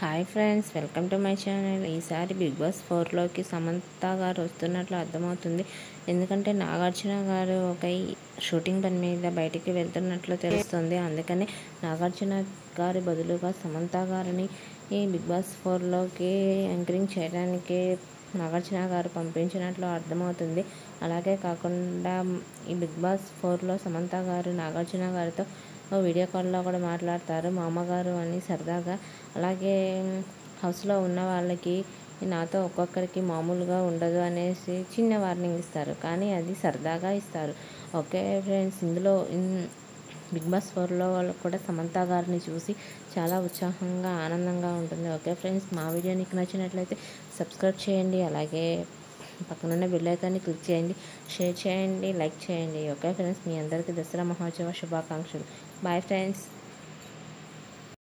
Hi friends welcome to my channel. ఈసారి big boss ఫోర్లోకి సమంత గారు వస్తున్నట్లు అర్థమవుతుంది. ఎందుకంటే నాగార్జున గారు ఒక షూటింగ్ పని మీద బయటికి వెళ్తున్నట్లు తెలుస్తుంది. అందుకని నాగార్జున గారి బదులుగా సమంత గారిని ఈ బిగ్ బాస్ ఫోర్లోకి యాంకరింగ్ చేయడానికి నాగార్జున గారు పంపించినట్లు అర్థమవుతుంది. అలాగే కాకుండా ఈ బిగ్ బాస్ ఫోర్లో సమంత గారు నాగార్జున గారితో వీడియో కాల్లో కూడా మాట్లాడతారు. మా అమ్మగారు అని సరదాగా. అలాగే హౌస్లో ఉన్న వాళ్ళకి నాతో ఒక్కొక్కరికి మామూలుగా ఉండదు అనేసి చిన్న వార్నింగ్ ఇస్తారు. కానీ అది సరదాగా ఇస్తారు. ఓకే ఫ్రెండ్స్ ఇందులో బిగ్ బాస్ ఫోర్లో వాళ్ళు కూడా సమంత గారిని చూసి చాలా ఉత్సాహంగా ఆనందంగా ఉంటుంది. ఓకే ఫ్రెండ్స్ మా వీడియో నీకు నచ్చినట్లయితే సబ్స్క్రైబ్ చేయండి. అలాగే పక్కనున్న బెల్ ఐకాన్ని క్లిక్ చేయండి. షేర్ చేయండి. లైక్ చేయండి. ఓకే ఫ్రెండ్స్ మీ అందరికీ దసరా మహోత్సవ శుభాకాంక్షలు. Bye friends